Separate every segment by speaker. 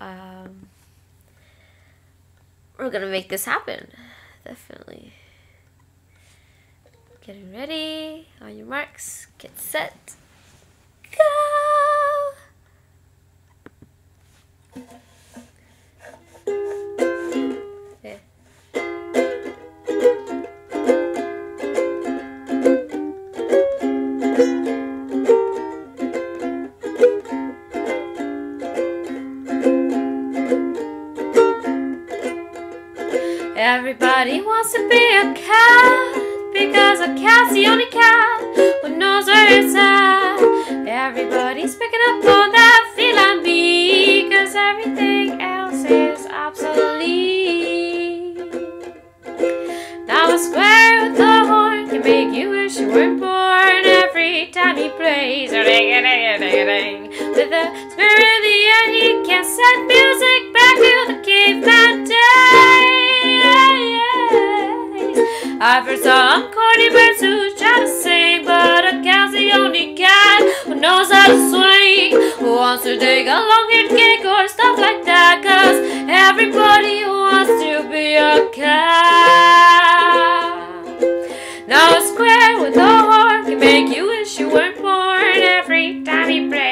Speaker 1: um, we're gonna make this happen. Definitely. Getting ready. On your marks. Get set. Everybody wants to be a cat because a cat's the only cat who knows where it's at. Everybody's picking up on that feline because everything else is obsolete. Now a square with a horn can make you wish you weren't born every time he plays. With the spirit of the end, he can send music back to the caveman I've heard some corny birds who try to sing, but a cat's the only cat who knows how to swing. Who wants to dig a long-haired gig or stuff like that? Cause everybody wants to be a cat. Now a square with a horn can make you wish you weren't born every time he plays.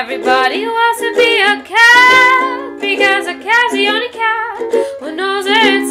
Speaker 1: Everybody wants to be a cat because a cat's the only cat who knows where it's